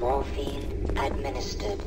morphine administered.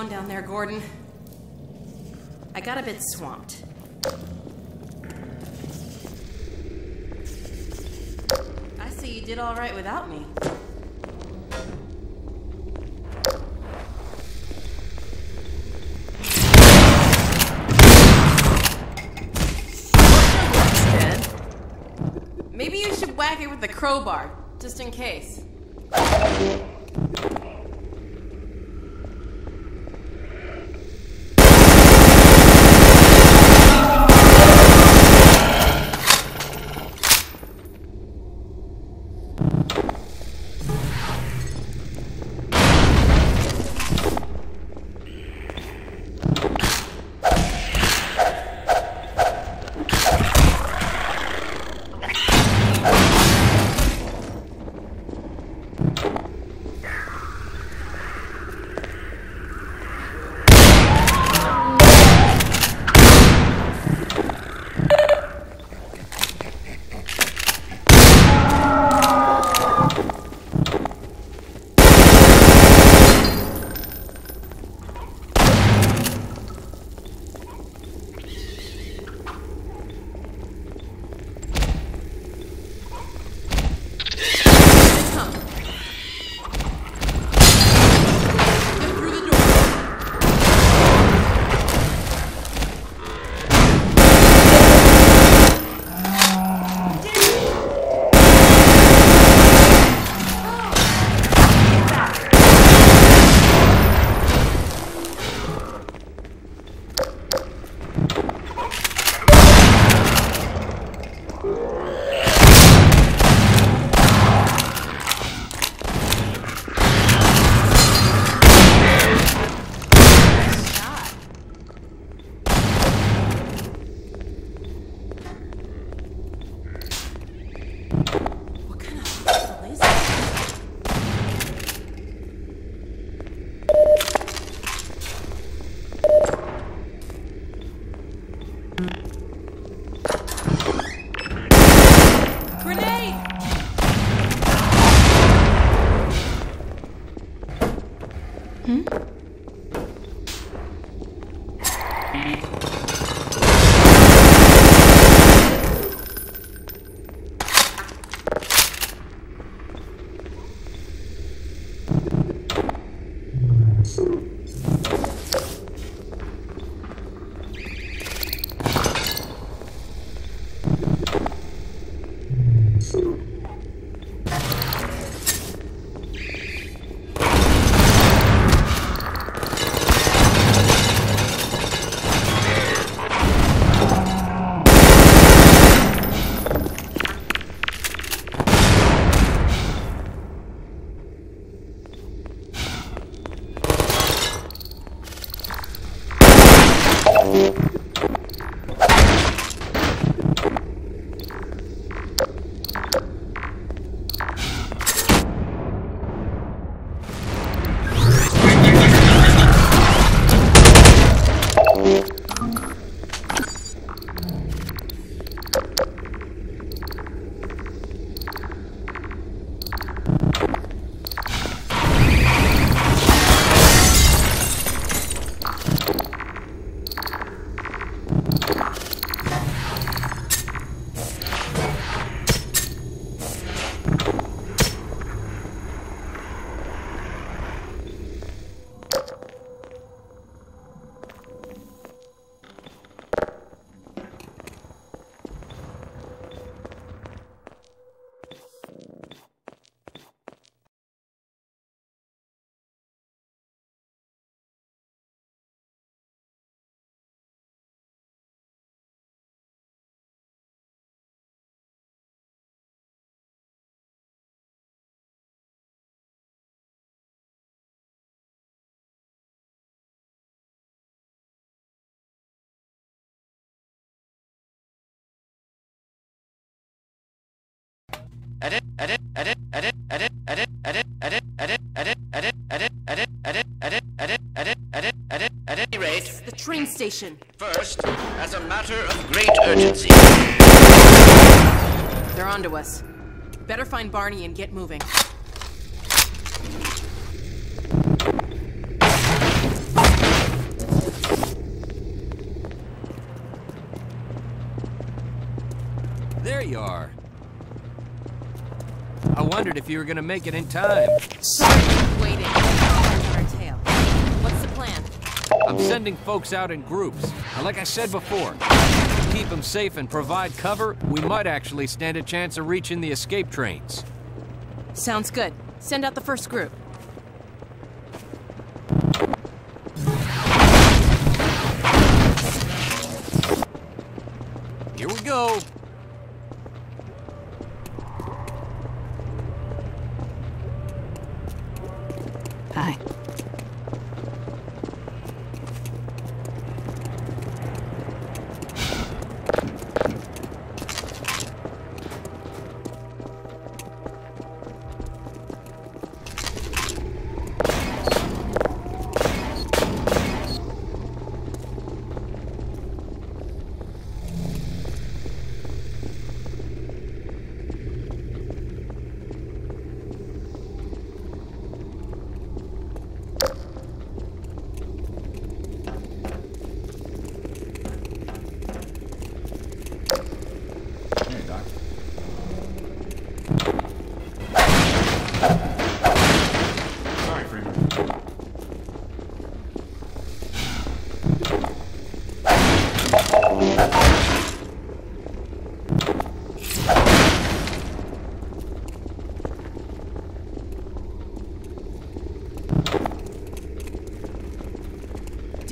Alone down there, Gordon. I got a bit swamped. I see you did all right without me. Maybe you should whack it with the crowbar, just in case. 嗯？Any rate, The train station. first, as a matter of great urgency, They're onto us. Better find Barney and get moving. There you are. I wondered if you were gonna make it in time. Sorry, waiting. Our tail. What's the plan? I'm sending folks out in groups. And like I said before, if we keep them safe and provide cover, we might actually stand a chance of reaching the escape trains. Sounds good. Send out the first group.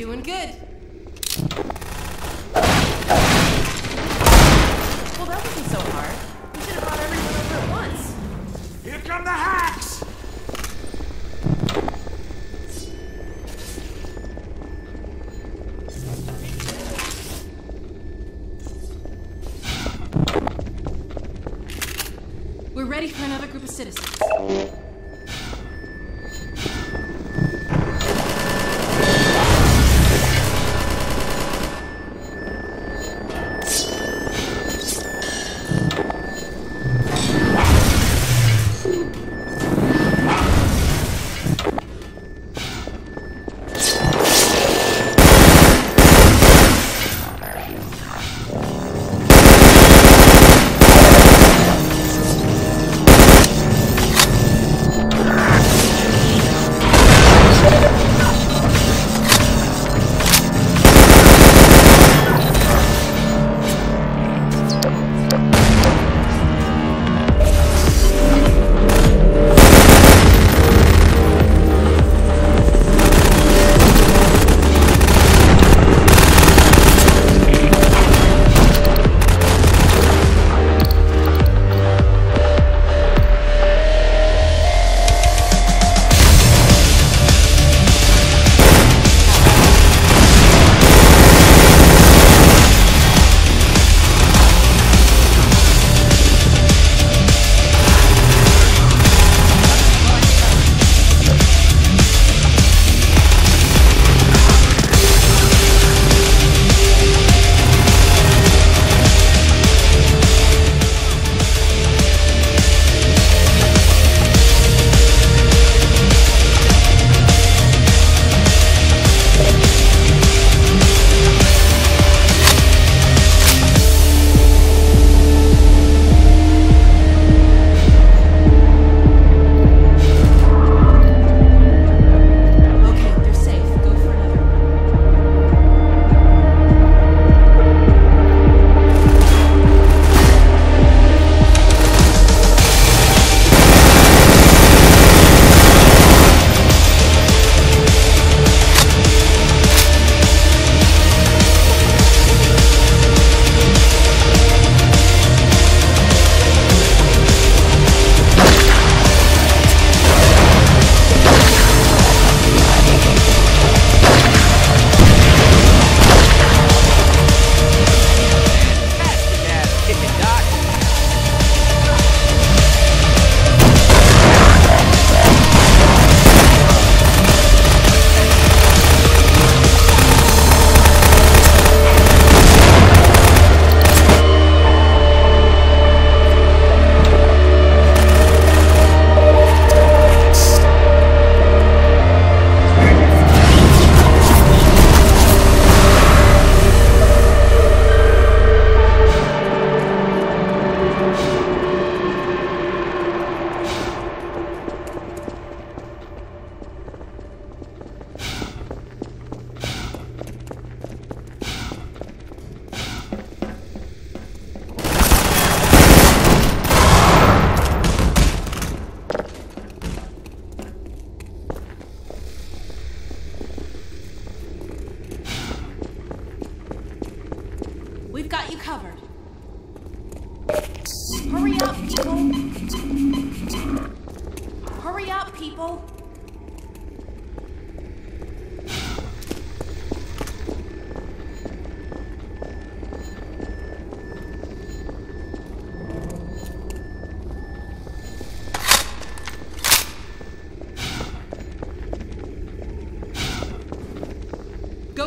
Doing good. Well, that wasn't so hard. We should have brought everyone over at once. Here come the hacks! We're ready for another group of citizens.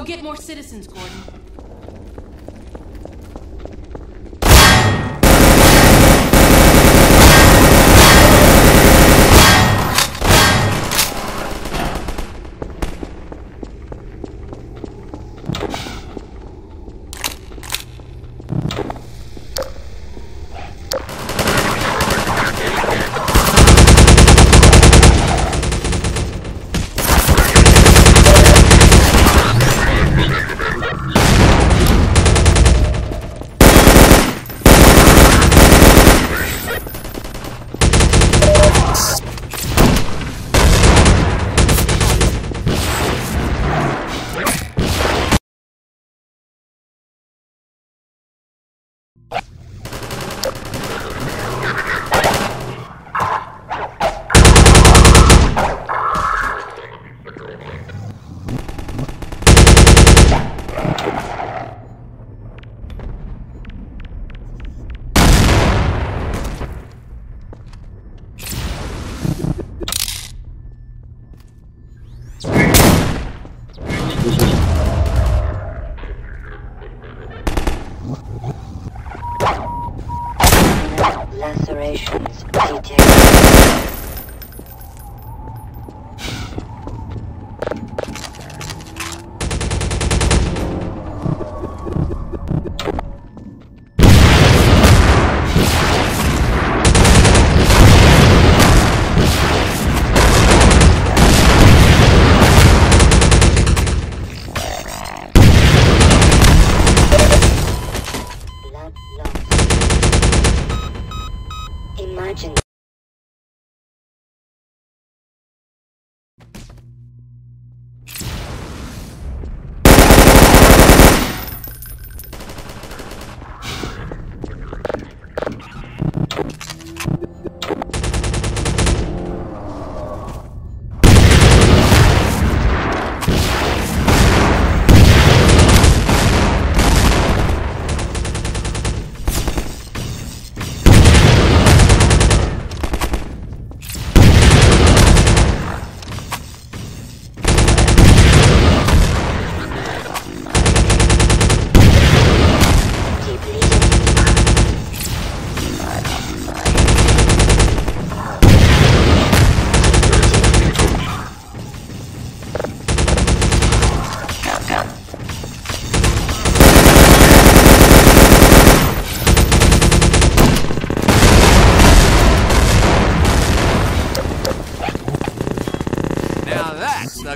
Go get more citizens, Gordon. Lacerations detected.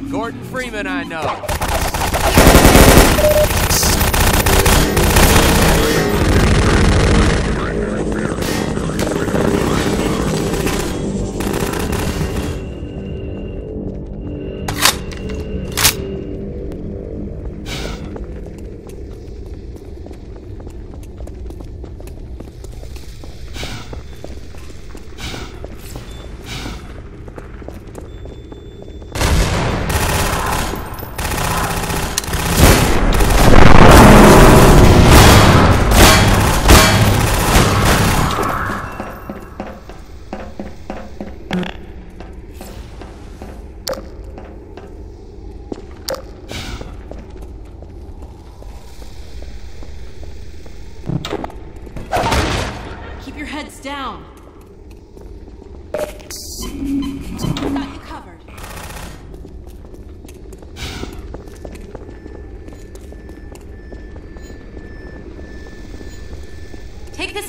Gordon Freeman I know.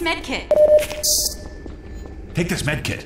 Take this med kit. Take this med kit.